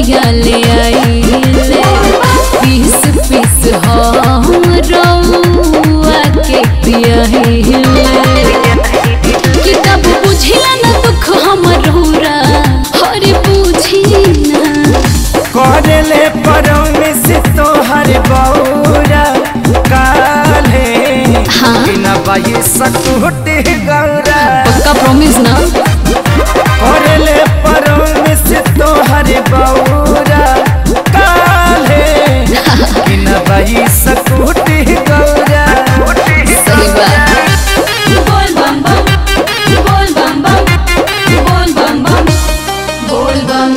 रुपया आई ले। Piece piece हम रउआ के पिया कि तब बुझिला ना दुख हम रौरा हरे बुझी ना। करे ले परौने से तोहर बौरा काले हाँ। बिना बाई सकूटे गौरा। पक्का प्रॉमिस ना? करे ले परौने से तोहर बौरा भाई सकूटी गौरा सही बात बोल बम बोल बम बोल बम।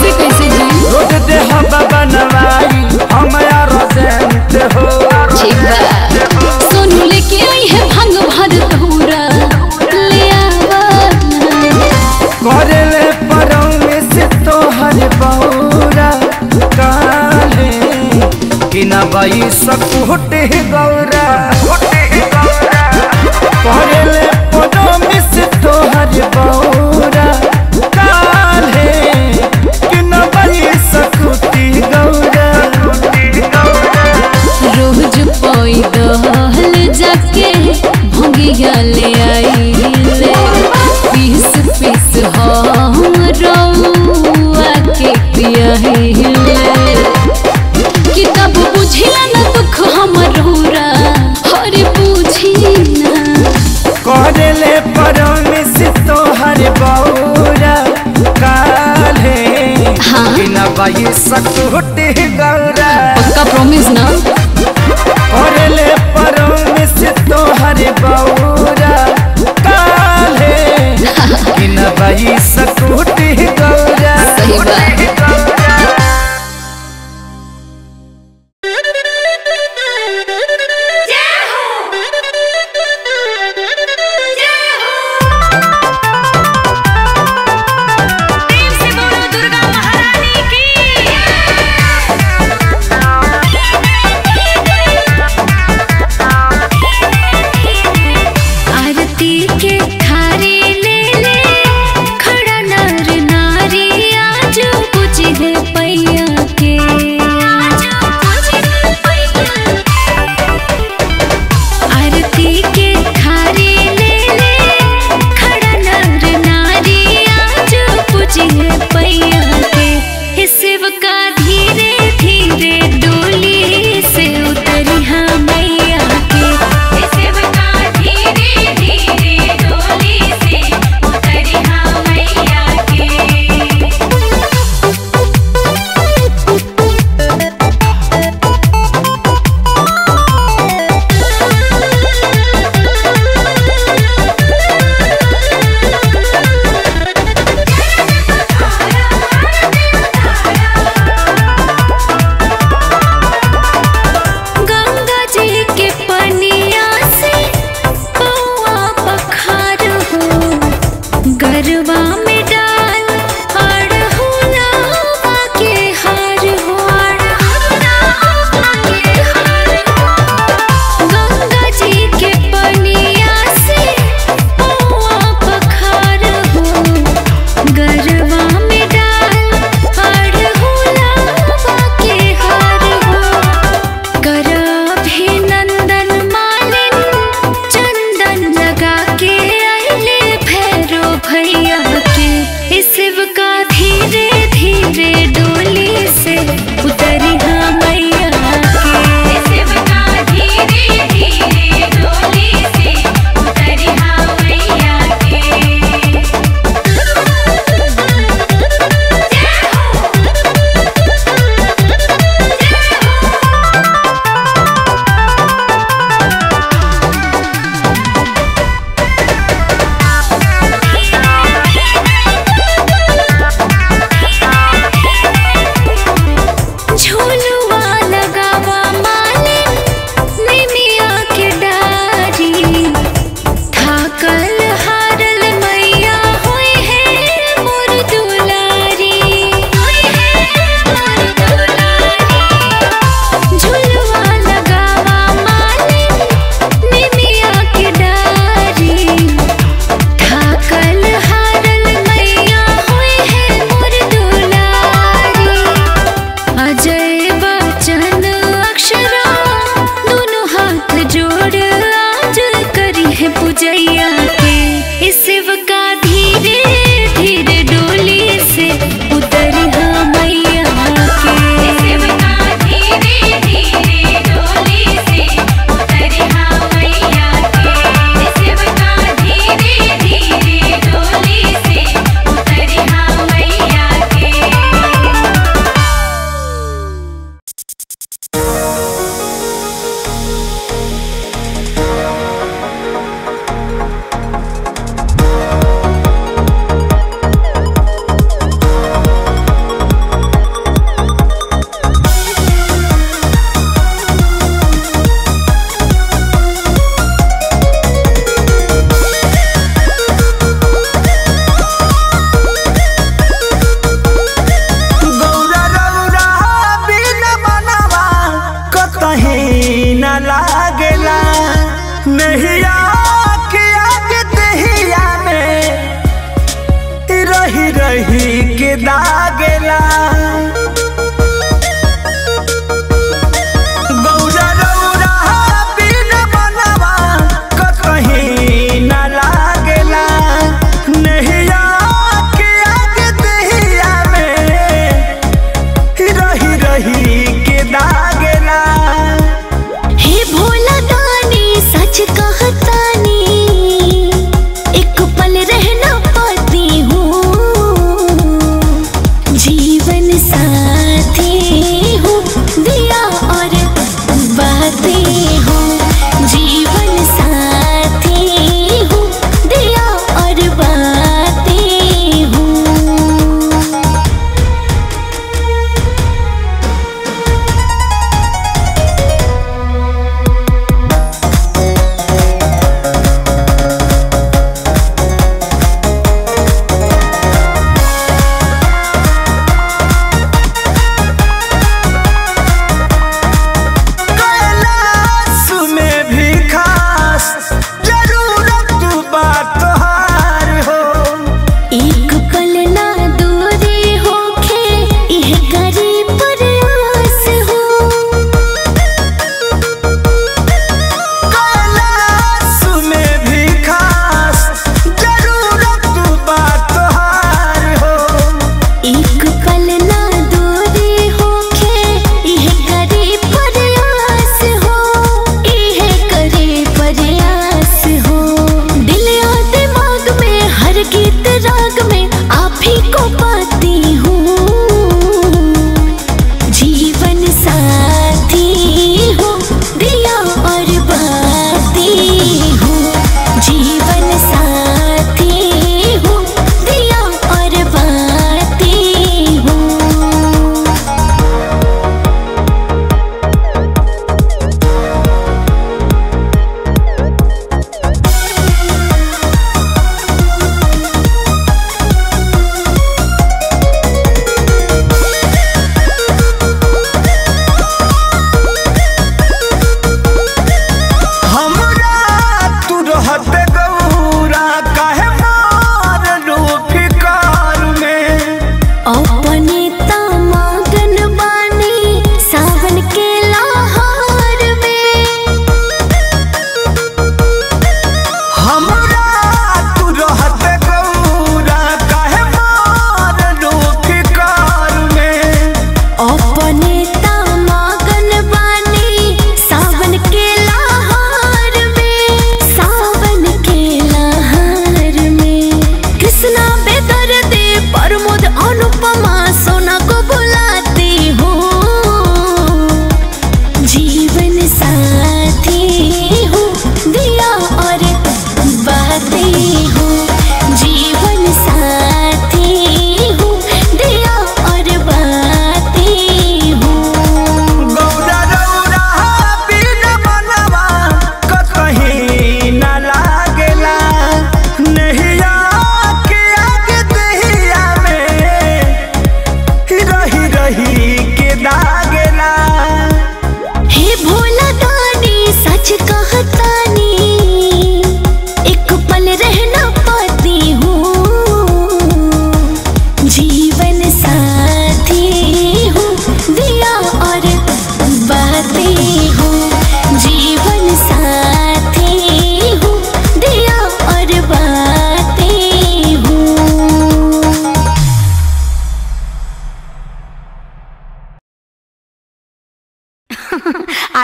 बाई सकूट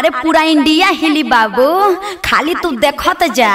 अरे पूरा इंडिया हिली बाबू खाली तू देखत जा